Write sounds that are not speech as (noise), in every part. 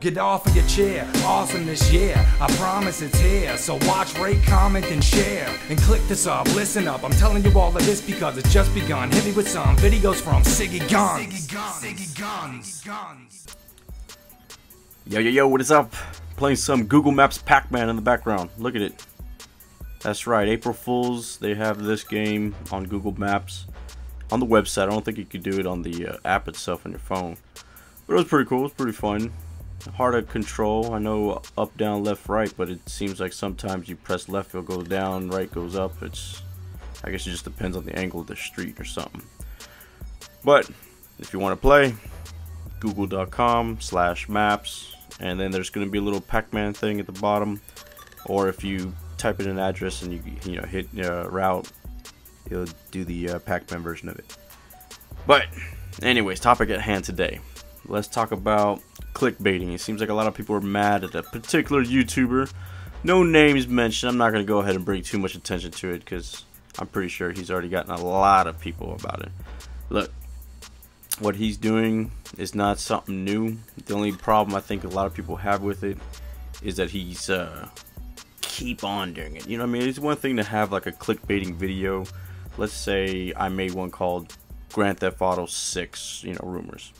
Get off of your chair, awesome this year. I promise it's here. So watch, rate, comment, and share. And click this up, listen up. I'm telling you all of this because it's just begun. Hit me with some videos from Siggy Guns. Siggy Guns. Yo, yo, yo, what is up? Playing some Google Maps Pac-Man in the background. Look at it. That's right, April Fools, they have this game on Google Maps. On the website, I don't think you could do it on the uh, app itself on your phone. But it was pretty cool, it was pretty fun hard to control. I know up, down, left, right, but it seems like sometimes you press left, it'll go down, right goes up. It's, I guess it just depends on the angle of the street or something. But if you want to play, google.com slash maps, and then there's going to be a little Pac-Man thing at the bottom. Or if you type in an address and you you know hit uh, route, it'll do the uh, Pac-Man version of it. But anyways, topic at hand today. Let's talk about clickbaiting. It seems like a lot of people are mad at a particular YouTuber. No names mentioned. I'm not going to go ahead and bring too much attention to it because I'm pretty sure he's already gotten a lot of people about it. Look, what he's doing is not something new. The only problem I think a lot of people have with it is that he's uh, keep on doing it. You know what I mean? It's one thing to have like a clickbaiting video. Let's say I made one called Grand Theft Auto 6, you know, rumors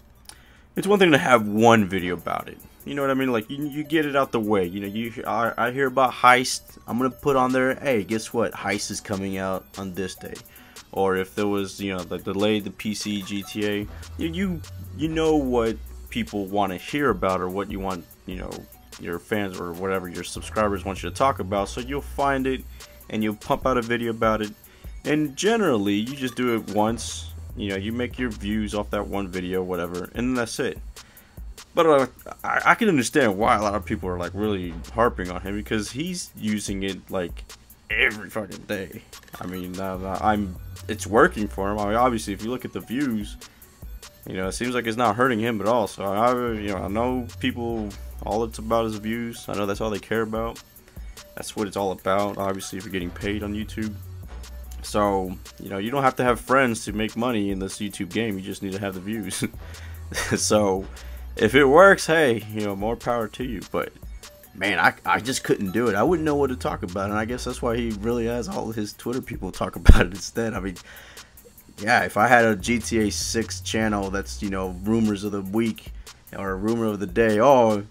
it's one thing to have one video about it. You know what I mean? Like you, you get it out the way. You know, you I, I hear about heist. I'm gonna put on there. Hey, guess what? Heist is coming out on this day. Or if there was, you know, the delay, the PC GTA, you you, you know what people want to hear about or what you want, you know, your fans or whatever your subscribers want you to talk about. So you'll find it and you'll pump out a video about it. And generally, you just do it once you know, you make your views off that one video, whatever, and that's it. But uh, I, I can understand why a lot of people are like really harping on him because he's using it like every fucking day. I mean, uh, I'm it's working for him. I mean, obviously, if you look at the views, you know, it seems like it's not hurting him at all. So I, you know, I know people. All it's about is views. I know that's all they care about. That's what it's all about. Obviously, if you're getting paid on YouTube. So, you know, you don't have to have friends to make money in this YouTube game. You just need to have the views. (laughs) so, if it works, hey, you know, more power to you. But, man, I, I just couldn't do it. I wouldn't know what to talk about. And I guess that's why he really has all his Twitter people talk (laughs) about it instead. I mean, yeah, if I had a GTA 6 channel that's, you know, rumors of the week or a rumor of the day, oh,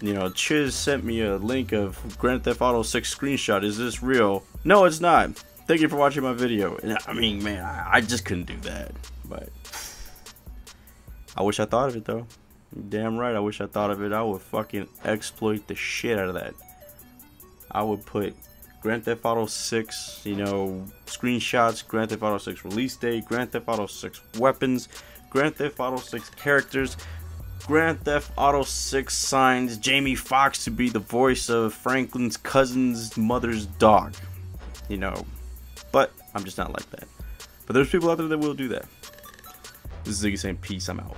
you know, Chiz sent me a link of Grand Theft Auto 6 screenshot. Is this real? No, it's not thank you for watching my video. And I mean, man, I, I just couldn't do that. But I wish I thought of it though. Damn right, I wish I thought of it. I would fucking exploit the shit out of that. I would put Grand Theft Auto 6, you know, screenshots, Grand Theft Auto 6 release date, Grand Theft Auto 6 weapons, Grand Theft Auto 6 characters, Grand Theft Auto 6 signs Jamie Foxx to be the voice of Franklin's cousin's mother's dog. You know, but I'm just not like that. But there's people out there that will do that. This is Siggy saying peace. I'm out.